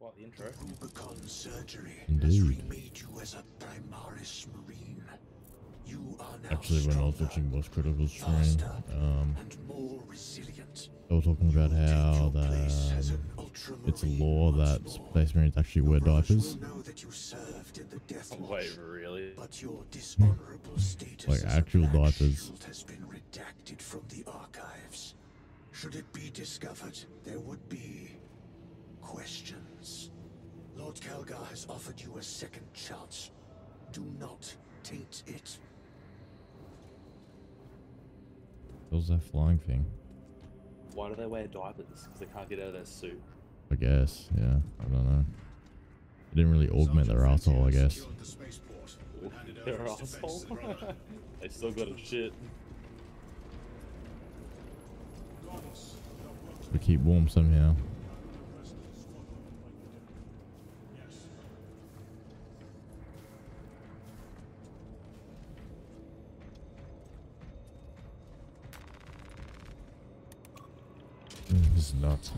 What the intro? Rubicon surgery has Indeed. remade you as a Primaris Marine. You are now Actually, when I was watching Most Critical stream, faster, um, and more resilient. they were talking about You will take how your that um, it's a law that more. Space Marines actually wear Your brothers diapers. that you served in the Death Oh, Watch, wait, really? but your dishonorable status Like actual Black diapers. Has been redacted from the archives. Should it be discovered, there would be questions. Lord Calgar has offered you a second chance. Do not taint it. What was that flying thing? Why do they wear diapers? Because they can't get out of their suit. I guess, yeah. I don't know. It didn't really augment their asshole, I guess. They're asshole. they still got a shit. We keep warm somehow. This is nuts.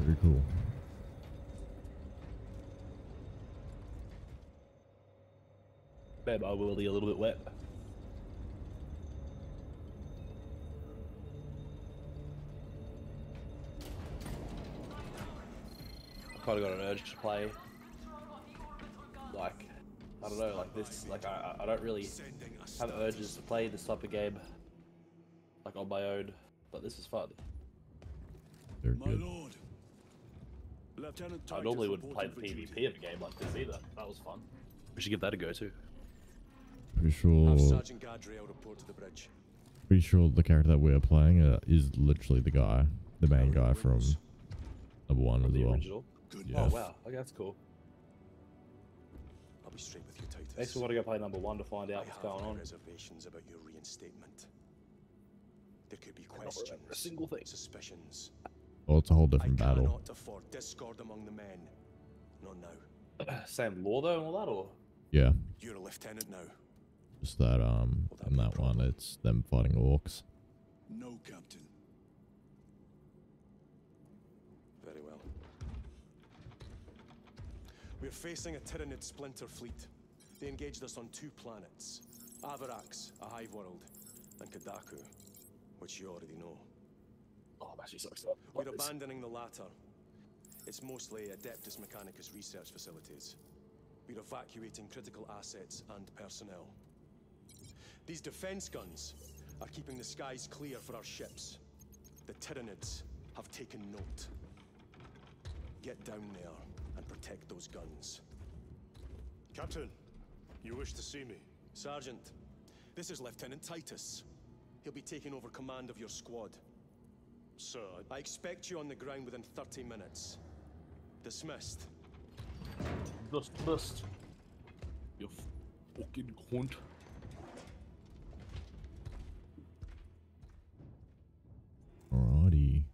Very cool. Babe, I will be a little bit wet. I kind of got an urge to play. Like, I don't know, like this. Like, I, I don't really have urges to play this type of game. Like on my own, but this is fun. Very My good. lord. Lieutenant I normally wouldn't play the PvP duty. of a game like this either. That was fun. We should give that a go too. Pretty sure. Sergeant Gadriel report to the bridge. pretty sure the character that we're playing uh, is literally the guy, the main guy from number one as The well. original. Good. Yeah. Oh wow, okay, that's cool. I'll be straight with you, Titus. Next, we got to go play number one to find out I what's going on. reservations about your reinstatement. There could be I don't remember questions, a single thing. suspicions. Well, it's a whole I different battle. cannot afford discord among the men. Not now. Same law though and all that, or Yeah, You're a lieutenant now. just that um, Will that in that one, it's them fighting orcs. No, Captain. Very well. We're facing a Tyranid splinter fleet. They engaged us on two planets. Avarax, a hive world, and Kadaku, which you already know. Oh, I'm actually so excited. We're about this. abandoning the latter. It's mostly Adeptus Mechanicus research facilities. We're evacuating critical assets and personnel. These defense guns are keeping the skies clear for our ships. The Tyranids have taken note. Get down there and protect those guns. Captain, you wish to see me? Sergeant, this is Lieutenant Titus. He'll be taking over command of your squad. Sir, I- I expect you on the ground within 30 minutes. Dismissed. Dust, dust. You fucking cunt. Alrighty.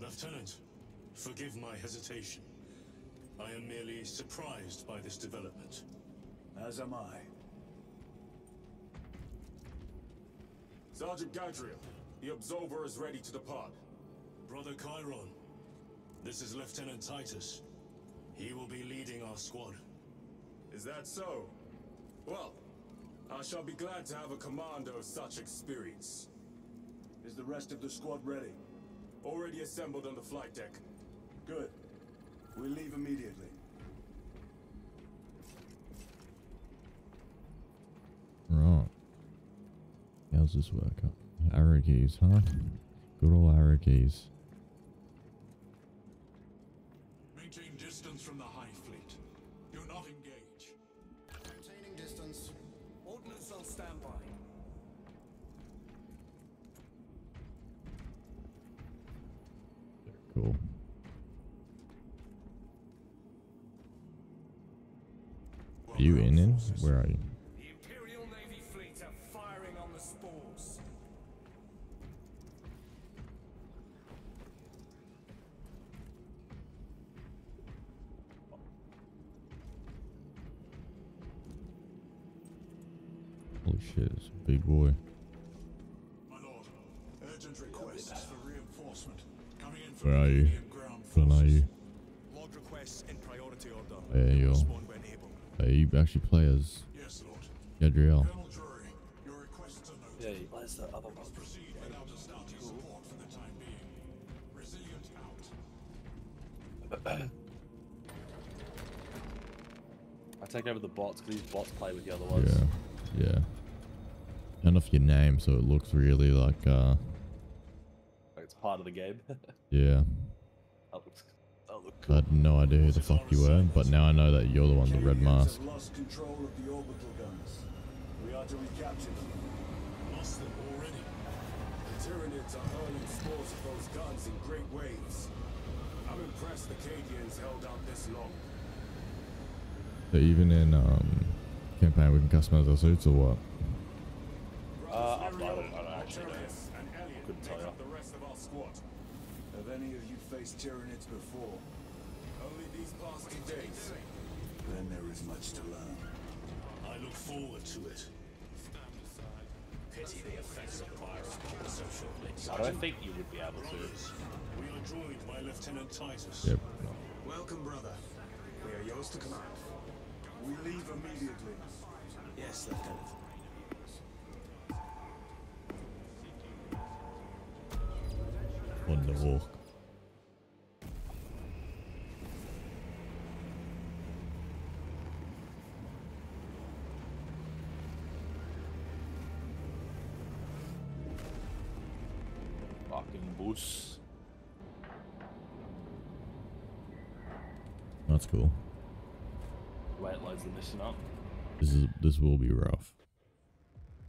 Lieutenant, forgive my hesitation. I am merely surprised by this development. As am I. Sergeant Gadriel, the Absolver is ready to depart. Brother Chairon, this is Lieutenant Titus. He will be leading our squad. Is that so? Well, I shall be glad to have a commander of such experience. Is the rest of the squad ready? Already assembled on the flight deck. Good. We leave immediately. Right. How's this work? Arrow keys, huh? Good old arrow keys. Maintain distance from the Hive Fleet. Do not engage. Maintaining distance. Ordnance on standby. Cool. Are you in in? Where are you? Uh, you actually play as Yes, Lord. Gadriel. Colonel Drury, your requests are noted. Yeah, he plays the other one. Proceed without a starting support for the time being. Resilient out. I take over the bots because these bots play with the other ones. Yeah, yeah. Turn off your name so it looks really like, uh, Like it's part of the game. yeah. Looks. That look I had no idea who the fuck you were, but now I know that you're the one with the red mask. lost control of the orbital guns. We are to recapture them. Lost them already. The Tyranids are hurling spores of those guns in great waves. I'm impressed the Cadians held out this long. So even in um, campaign, we can customize our suits or what? Uh, I, I don't, I don't actually know. And Elliot Couldn't tell make up the rest of our squad. Have any of you faced Tyranids before? Only these past two days. Then there is much to learn. I look forward to it. Pity the effects of virus so shortly. I don't think you would be able to. We are joined by Lieutenant Titus. Yep. Welcome, brother. We are yours to command. We leave immediately. Yes, Lieutenant. On the walk. That's cool. Wait, it loads the mission up. This is this will be rough.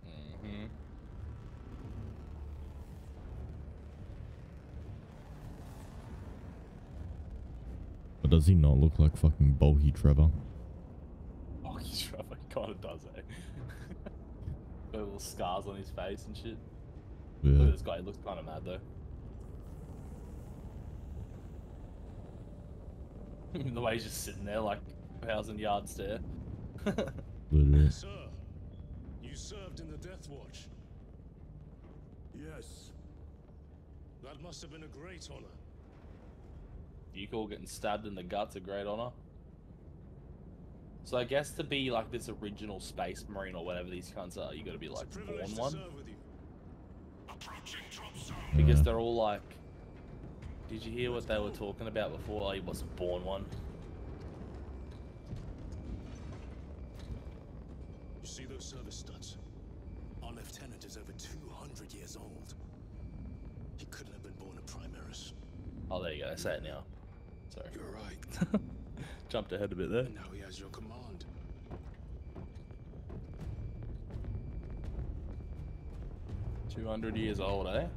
Mm-hmm. But does he not look like fucking bulky Trevor? Oh, he's rough. He kind of does, eh? Got little scars on his face and shit. Look Yeah. at this guy. He looks kind of mad though. the way he's just sitting there like a thousand yard stare. Legit. Sir, you served in the Death Watch. Yes. That must have been a great honor. you call getting stabbed in the guts a great honor. So I guess to be like this original space marine or whatever these cunts are, you got to be like It's born one serve with you. because they're all like. Did you hear what they were talking about before? Oh, he wasn't born one. You see those service studs? Our lieutenant is over 200 years old. He couldn't have been born a Primaris. Oh, there you go. I say it now. Sorry. You're right. Jumped ahead a bit there. And now he has your command. Two hundred years old, eh?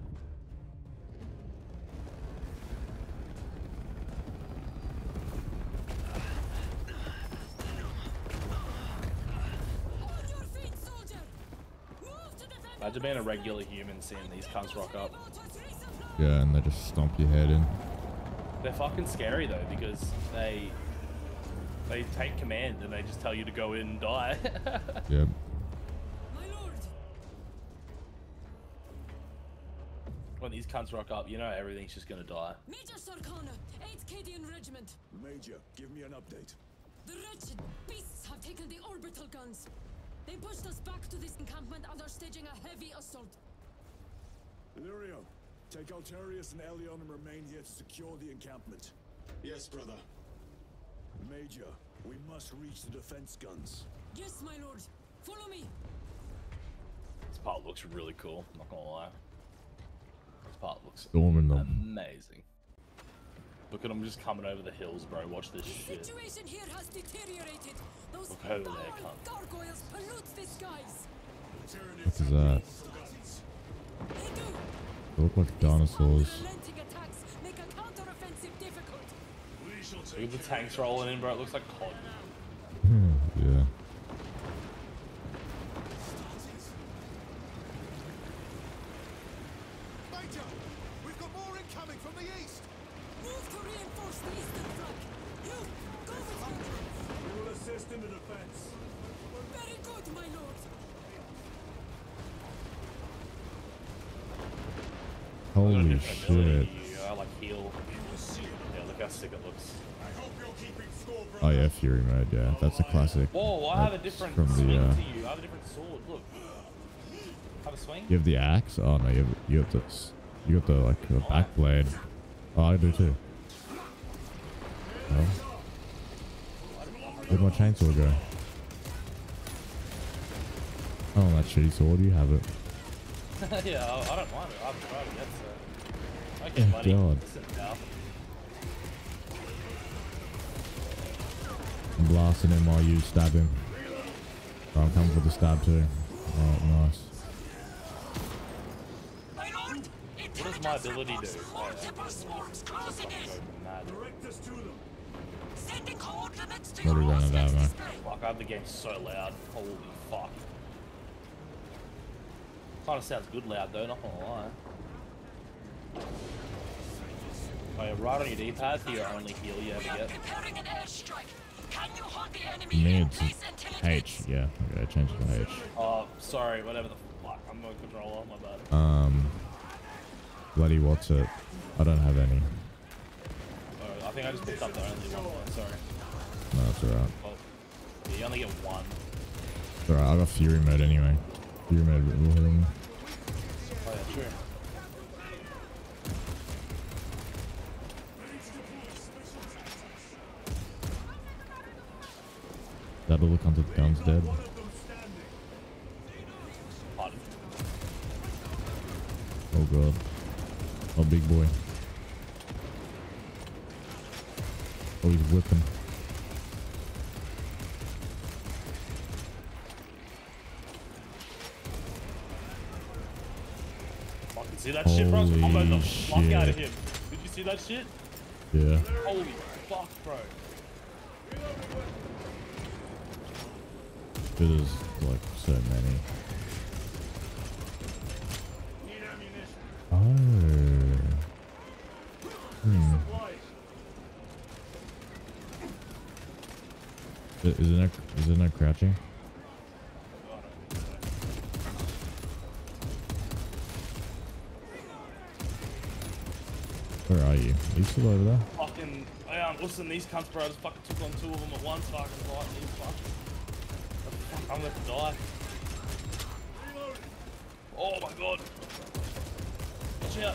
Imagine being a regular human seeing these cunts rock up. Yeah, and they just stomp your head in. They're fucking scary though because they they take command and they just tell you to go in and die. Yep. My lord! when these cunts rock up, you know everything's just gonna die. Major Sarkana, 8th Cadian Regiment. Major, give me an update. The wretched beasts have taken the orbital guns. They pushed us back to this encampment and are staging a heavy assault. Illyrio, take Alterius and Elion and remain here to secure the encampment. Yes, brother. Major, we must reach the defense guns. Yes, my lord. Follow me. This part looks really cool. I'm not gonna lie. This part looks Storming them. Amazing. Look at them just coming over the hills, bro. Watch this The shit. situation here has deteriorated. Those Look over there, foul cunt. gargoyles pollute the skies. What is that? They do. They look like dinosaurs. unrelenting attacks make a counteroffensive difficult. We shall Look at the tanks rolling in, bro. It looks like COD. Hmm, yeah. Yeah, that's a classic. Whoa, I have a different from the, swing uh, to you. I have a different sword. Look. Have a swing? You have the axe. Oh no, you have you have the you got the like the back blade. Oh, I do too. Oh. Where'd my chainsaw go? Oh, that shitty sword. You have it. yeah, I, I don't mind it. I haven't tried it yet, so. Okay, Oh, buddy. God. I'm blasting him while you stab him. Oh, I'm coming for the stab too. Oh, nice. My lord, What does my ability do? Oh, yeah. Ripper swarms closing in. Go mad. Sending coordinates to What are we running Auspex down, man? Fuck, I have the game so loud. Holy fuck. Kinda sounds good loud though, not gonna lie. Oh yeah, right on your D-pad for your only heal you ever get. Preparing an airstrike. Can you hold the enemy For me, in it's place until it H. Yeah, okay, change it to H. Oh, sorry, whatever the fuck. I'm no controller, my bad. Um, bloody what's it? I don't have any. Oh, I think I just picked up the only one. one, Sorry. No, that's alright. Well, yeah, you only get one. It's alright, I got Fury mode anyway. Fury mode will hit him. Oh yeah, true. Onto the gun's dead. Oh god. Oh big boy. Oh he's whipping. Fucking see that shit, bro? I'm Holy the fuck out of him. Did you see that shit? Yeah. Holy fuck, bro. There's like so many. Oh. Hmm. Is it no, is it no crouching? Where are you? Are you still over there? Fucking, yeah, listen, these cunts, bro, I just fucking took on two of them at once, fucking right, these fuck. Fuck, I'm gonna die. Oh my god. Watch out.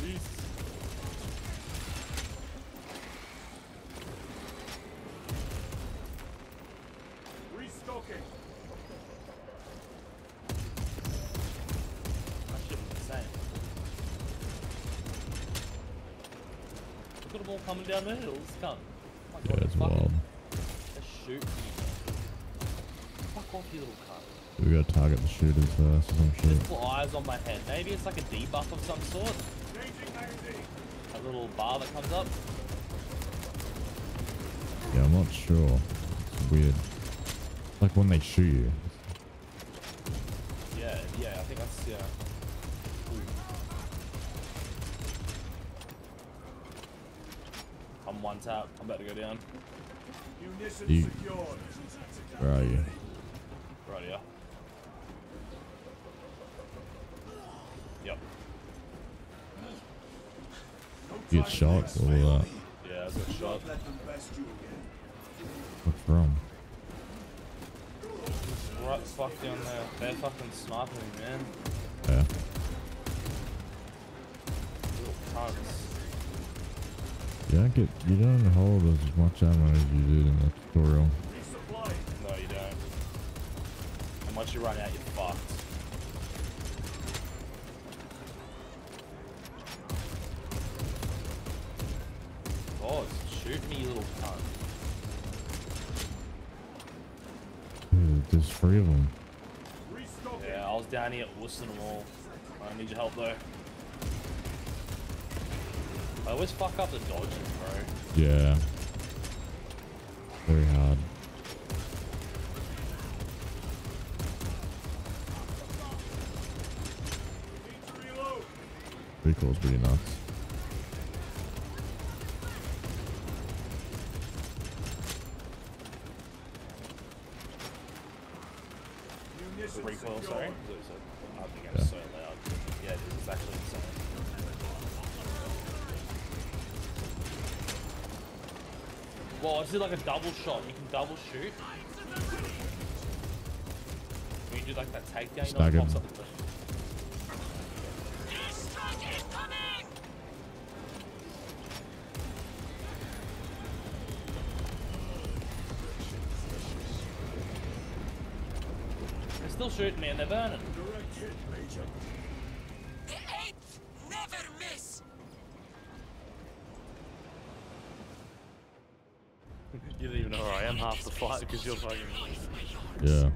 Jeez. Restocking. That shit was insane. Look at them all coming down the hills, cunt. Oh my Yeah, it's fucking- wild. They shoot me. Off, little cunt. We gotta target the shooters first or some shit. Little eyes on my head. Maybe it's like a debuff of some sort. A little bar that comes up. Yeah, I'm not sure. It's weird. Like when they shoot you. Yeah, yeah, I think that's, yeah. I'm one tap. I'm about to go down. Munitions You- secured. Where are you? Right here. Yep. You get shot? Was that? Yeah, I got shot. Let them best you again. What from? Right fuck down there. They're fucking sniping me, man. Yeah. Little cunts. You don't get you don't hold as much ammo as you did in the tutorial. No, you don't. And once you run out, you're fucked. Oh, shoot me, you little cunt. Dude, there's three of them. Yeah, I was down here at wussing them all. I need your help though. I always fuck up the dodges, bro. Yeah. Very hard. To pretty nuts. Recoil, sorry. I think I'm so loud. Yeah, it is. It's actually insane. Well, is it like a double shot. You can double shoot. When you do like that takedown, you know, pops up the they're burning. Direct hit, Major. The eighth never miss. You don't even know where I am half the fight because you're fucking. Yeah.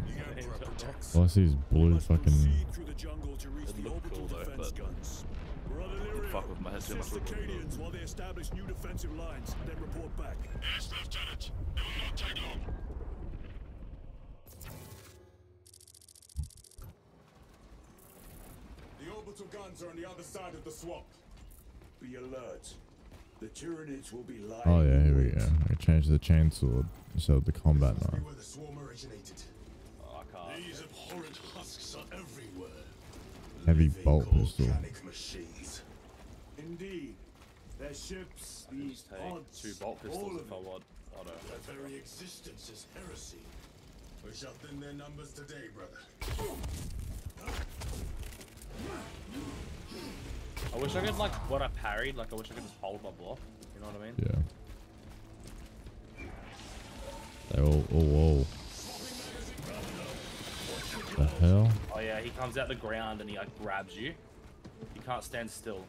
Well, I see his blue fucking. proceed through the jungle to reach It the looked cool though, but- guns. Brother Didn't Lyria, fuck with my head too much. the while they establish new defensive lines, then report back. Yes, Lieutenant. It will not take long. Orbital guns are on the other side of the swamp. Be alert. The Tyranids will be lying. Oh yeah, here we go. I changed the chainsword instead of the combat Must knife. where the swarm originated. Oh, I can't. These abhorrent husks are everywhere. Heavy Living bolt pistol. machines. Indeed. Their ships, these just pods, two bolt all pistols of if I it. want. Oh no. Their very existence is heresy. We shall thin their numbers today, brother. I wish I could like when I parried, like I wish I could just hold my block. You know what I mean? Yeah. They all. Oh whoa. The hell? Oh yeah, he comes out the ground and he like grabs you. You can't stand still.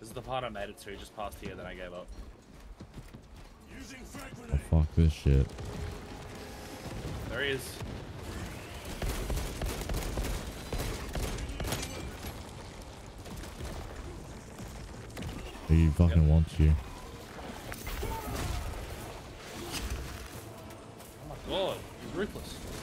This is the part I made it to, just past here, then I gave up. Using frag grenade. Fuck this shit. There he is. He fucking wants you. Oh my god, he's ruthless.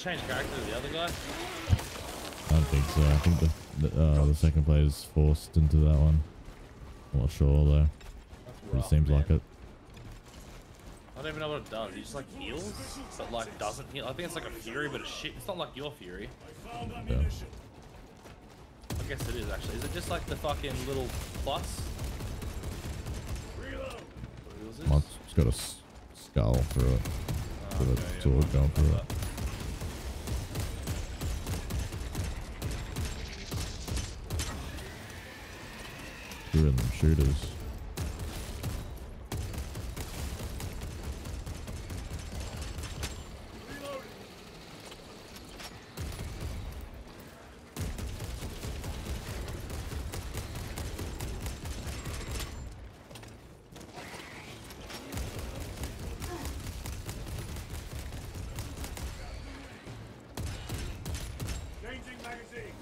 Change character to the other guy? I don't think so. I think the the, uh, the second player is forced into that one. I'm not sure though. That's It seems man. like it. I don't even know what it does. It just like heals, but like doesn't heal. I think it's like a fury, but it's shit. It's not like your fury. Found ammunition. I guess it is actually. Is it just like the fucking little plus? Reload. What was this? Mine's it's got a s- skull through it. Oh, With okay, a yeah, sword going through it. Shooting them shooters. Changing magazine.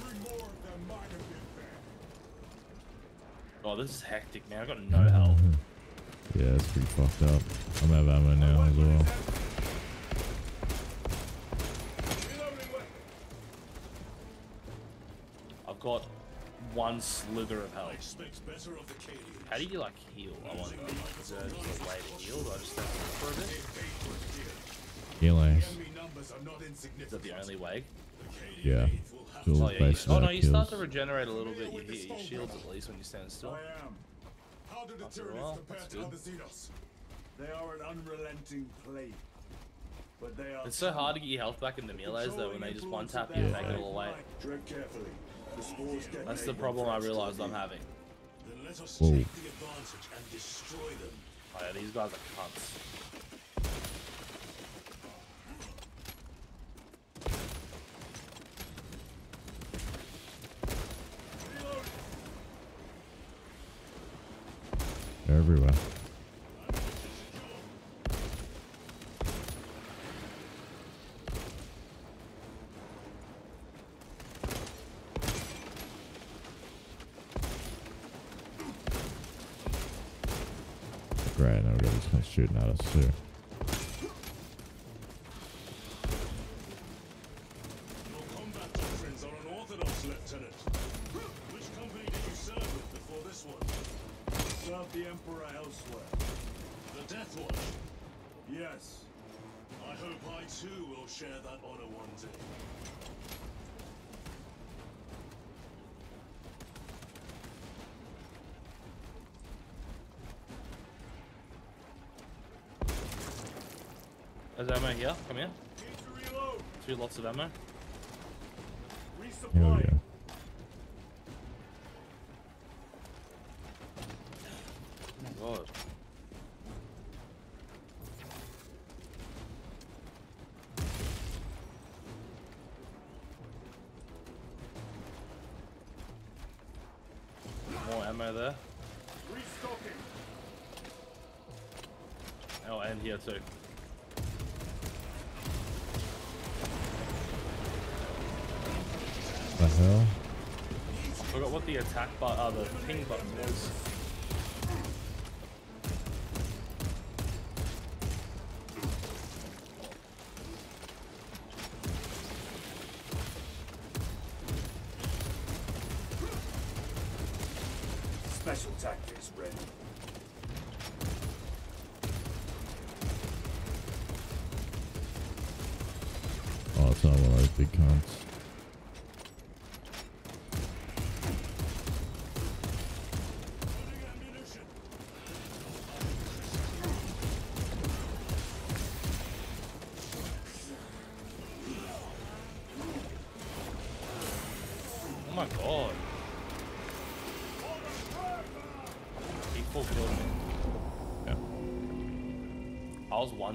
Three more of them might have been there. Oh, this is hectic, man. I got no health. Yeah, it's pretty fucked up. I'm out of ammo now as well. I've got one slither of health. Expects better of the Cadians. How do you like heal? I wonder. Is there just a way to heal? Do I just have to look for a bit? Healings. Enemy numbers are not Is that the only way? Yeah. Oh yeah. You, oh no, attack you start to regenerate a little bit. You hit your shields at least when you stand still. I am. How do After a while, that's good. Other Xenos? They are an unrelenting plague. But they are It's so hard to get your health back in the melee though when they just one tap you and take it all away. Tread carefully. The spores detonate That's the problem I threats realised I'm having. Then let us Whoa. take the advantage and destroy them. Oh yeah, these guys are cunts. They're everywhere. Great, now we got these guys shooting at us too. Your combat doctrines are unorthodox, Lieutenant. Which company did you serve with before this one? Serve the Emperor elsewhere. The Death Watch. Yes. I hope I too will share that honor one day. Ammo here. Come here. Two lots of ammo. Resupply. Hell yeah. Attack but uh, the ping button was. Special tactics ready. Oh, it's not one of those big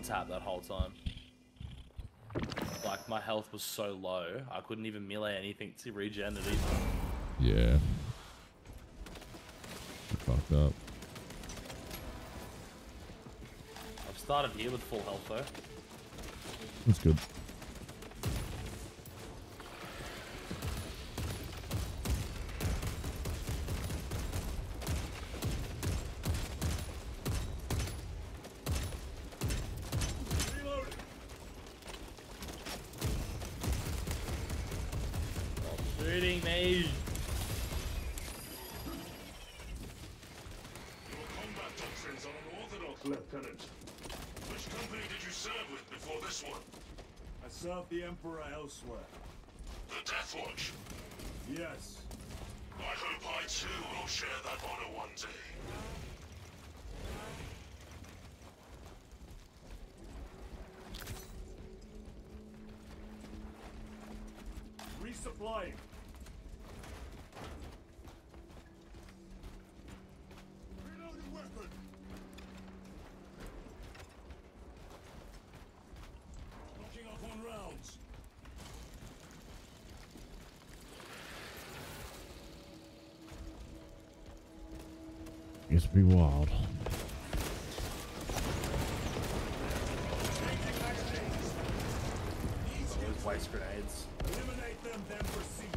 tap that whole time. Like my health was so low, I couldn't even melee anything to regen it either. Yeah. Fucked up. I've started here with full health though. That's good. Shooting me! Your combat doctrines are unorthodox, Lieutenant. Which company did you serve with before this one? I served the Emperor elsewhere. The Death Watch. Yes. I hope I too will share that honor one day. Resupplying. To be wild. Waste grenades. Eliminate them, then proceed.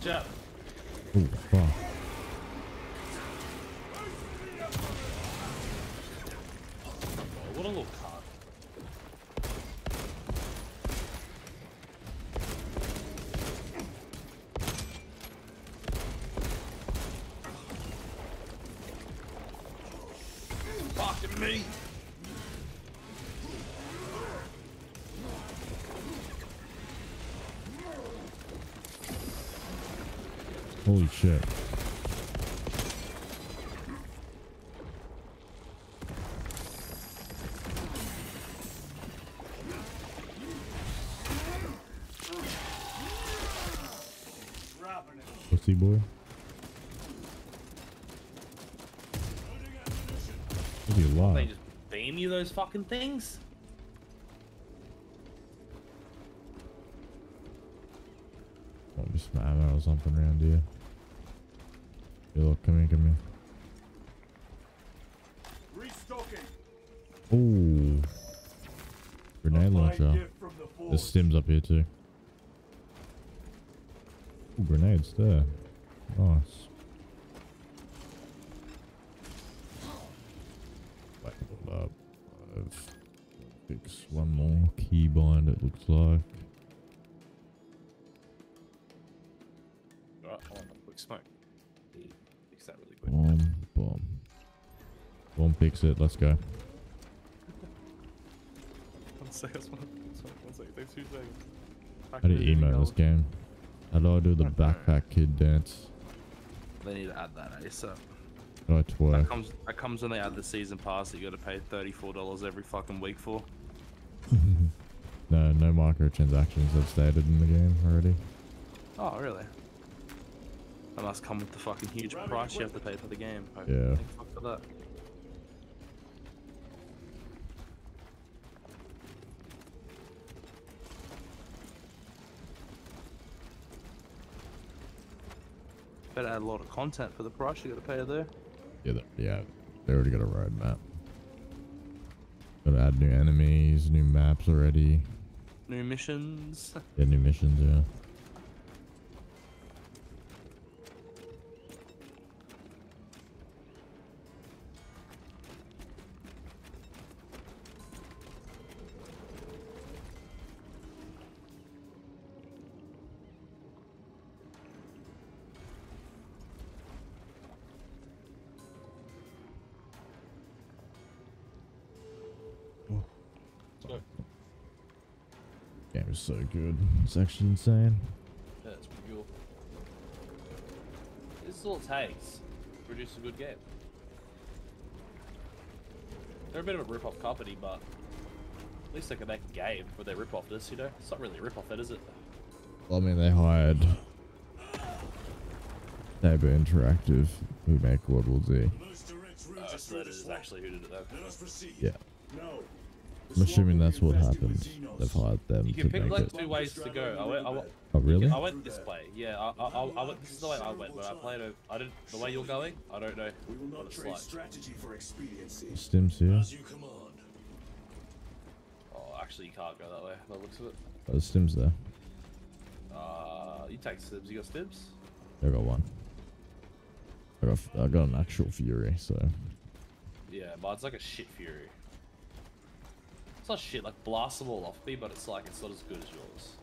Good job. Ooh, fuck. Oh, what a little cunt. Fucking me! Holy shit. Pussy boy. What are you They just beam you those fucking things? Oh, just some ammo or something around here. Look, come here, come here. Restocking. Ooh. Grenade launcher. from the There's stims up here too. Ooh, grenades there. Nice. Wait, hold up. I've fix one more keybind it looks like. Fix it, let's go. One second, one second, one second, takes two seconds. How do you emote this game? How do I do the backpack kid dance? They need to add that? So How do I that comes that comes when they add the season pass that you got to pay thirty four dollars every fucking week for. No, no microtransactions have stated in the game already. Oh, really? That must come with the fucking huge price you have to pay for the game. Yeah. Fuck for that. Better add a lot of content for the price you gotta pay there. Yeah, they, yeah, they already got a roadmap. Gotta add new enemies, new maps already. New missions. Yeah, new missions, yeah. Good. It's actually insane. Yeah, it's pretty cool. This is all it takes to produce a good game. They're a bit of a rip-off company, but at least they can make a game where they rip off this, you know? It's not really a rip-off, that is it? Well, I mean, they hired Saber Interactive, who make World War Z. Uh, so that is actually who did it though. Yeah. No. I'm assuming that's what happened. They've hired them You to pick make like it. two ways to go. I went, I went, Oh, really? can- I went this way. Yeah, I, I, I, I went, this is the way I went. When I played it, I didn't. The way you're going, I don't know We will not trade like. strategy for expediency. Stims here. As you command. Oh, actually, you can't go that way. By the looks of it. Oh, there's Stims there. Uh, you take stibs. You got stibs? I got one. I got, I got an actual Fury, so. Yeah, but it's like a shit fury. It's not shit. Like blast them all off me, but it's like it's not as good as yours.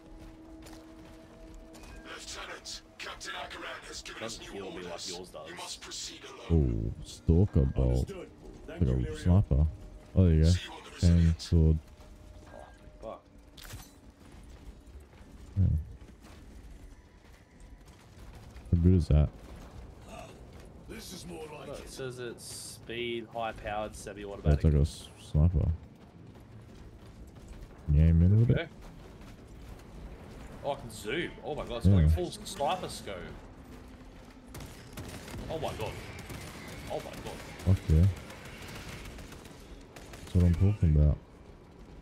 Lieutenant, Captain Acheran has given us Doesn't new heal me like yours does. You must proceed alone. Oh, Stalker Bolt. Like a sniper. Oh, there you go. See you on the Chain Resilient. sword. Oh, fuck. Yeah. How good is that? This is more like Look, it it. says it's speed, high-powered, That's semi-automatic. like a sniper. Aim in with it? Okay. Oh, I can zoom. Oh my god, it's like Yeah. a full sniper scope. Oh my god. Oh my god. Fuck yeah. That's what I'm talking about.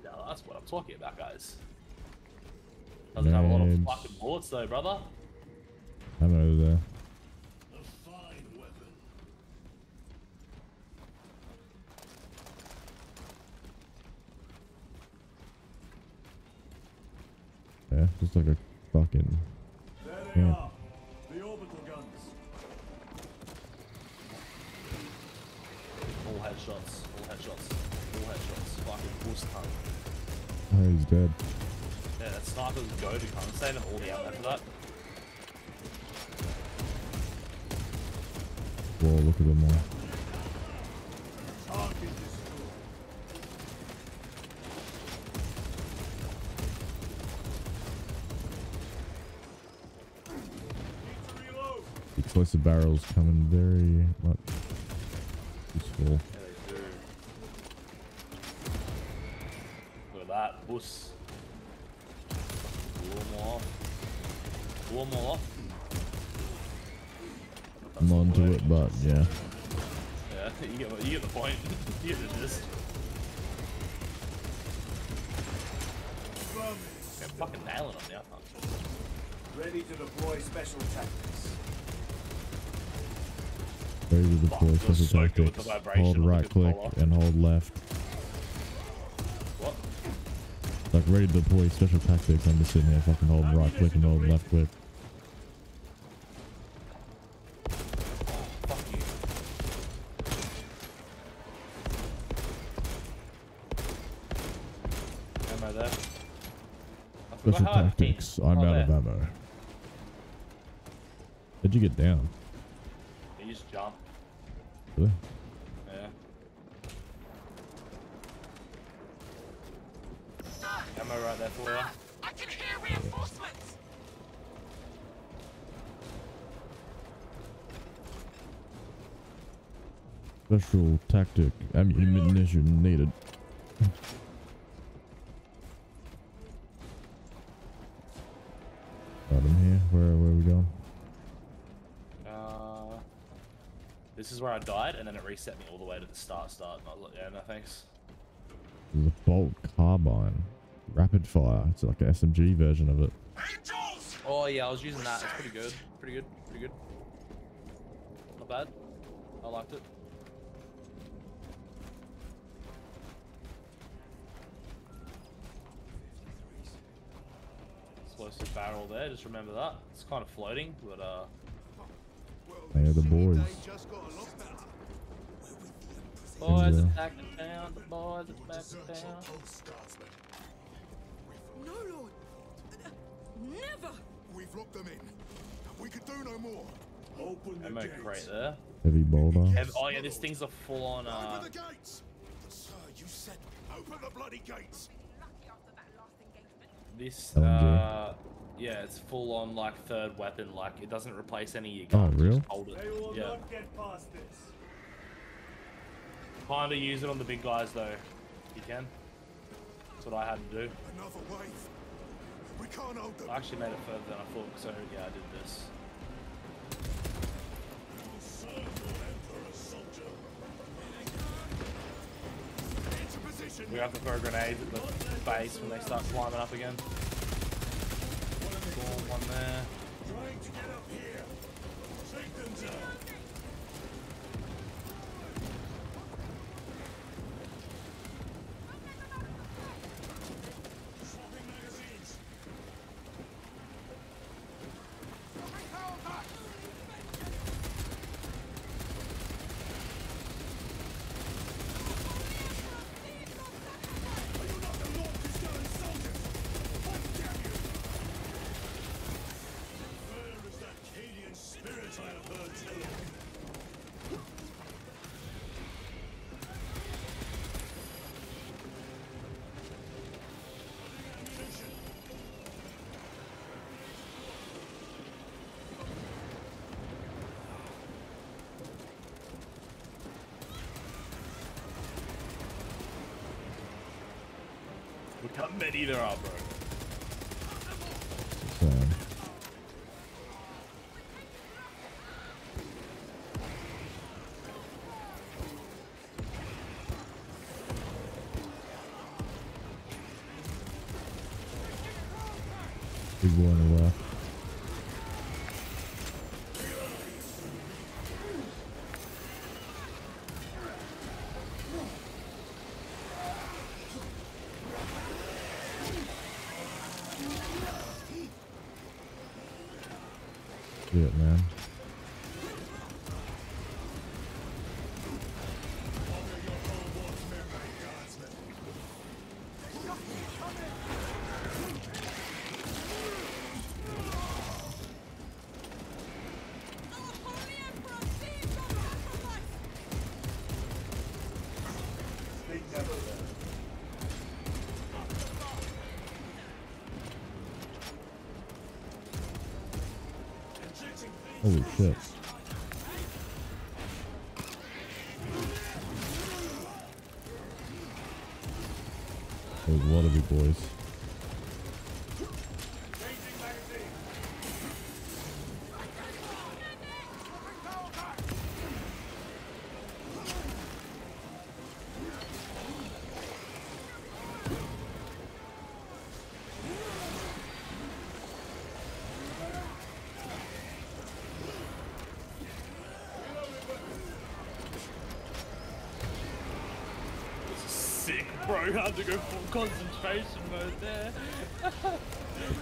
Yeah, that's what I'm talking about, guys. Doesn't have a lot of fucking bullets though, brother. Ammo there. Yeah, just like a fucking. There they Yeah. are. The orbital guns. All headshots. All headshots. All headshots. Fucking boost hunt. Oh, he's dead. Yeah, that sniper's go to come. Saving all the out for that. Whoa, look at them all. Target destroyed. Need to reload. The explosive barrels coming very much useful. Yeah. Look at that. Boost. Blow them all off. Blow them all off. I'm onto it, but yeah. Yeah, you get, you get the point. you get the gist. Firmly. Yeah, fucking nailing them now. huh? Ready to deploy special tactics. Ready to deploy Fuck, special so good with the tactics. Hold right click and hold left. What? Like ready to deploy special tactics. I'm just sitting here fucking holding right click and holding left click. Ammo there. Special how I ping. tactics. I'm Oh, out of ammo. How'd you get down? You just. Really? Yeah. Ammo right there for you. Ah, I can hear reinforcements! Special tactic. Ammunition needed. Is where I died, and then it reset me all the way to the start. Start. And I was like, yeah, no thanks. There's a bolt carbine. Rapid fire. It's like an SMG version of it. Oh yeah, I was using that. It's pretty good. Pretty good. Pretty good. Not bad. I liked it. Explosive barrel there. Just remember that. It's kind of floating, but uh. They are the boys. Boys, Yeah. it's back in town. Boys, it's back in town. No, Lord. Never! We've locked them in. We could do no more. Open the Ammo gates. crate there. Heavy bolter. Hev- oh yeah, this thing's a full-on uh. Open the gates. Sir, you said open the bloody gates. This, LMG. uh, yeah, it's full on like third weapon. Like it doesn't replace any of your Oh, guns. real? Just hold it. They will Yeah. not get past this. Kinda use it on the big guys though. You can. That's what I had to do. Another wave. We can't hold them. I actually made it further than I thought. So yeah, I did this. Into position. We have to throw grenades at the base when they start climbing up again. One there. Trying to get up here. Take them down. How many there. Sad. Big boy left. Shit, man. Shit. There's a lot of you boys. Bro. Had to go full concentration mode there.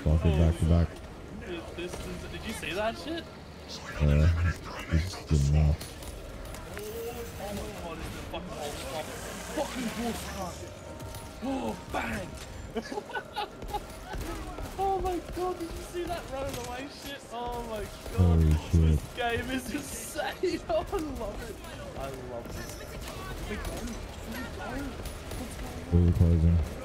Fuck it, back to back. This, this did you see that shit? Uh, this is enough. Oh my god, it's the fucking whole top. Fucking horse. Oh, bang! oh my god, did you see that running away shit? Oh my god. Holy shit. This game is insane. Oh, I love it. I love this. Big one.